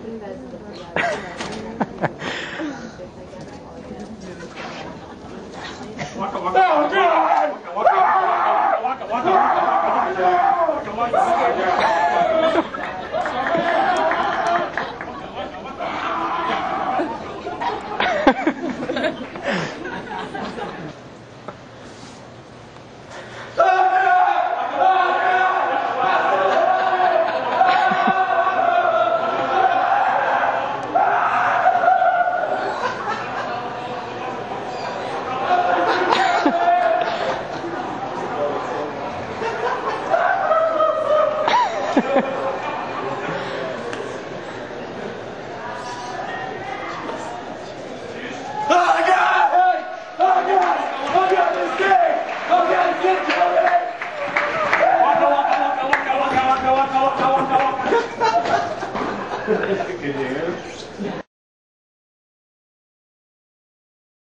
oh God! Can you?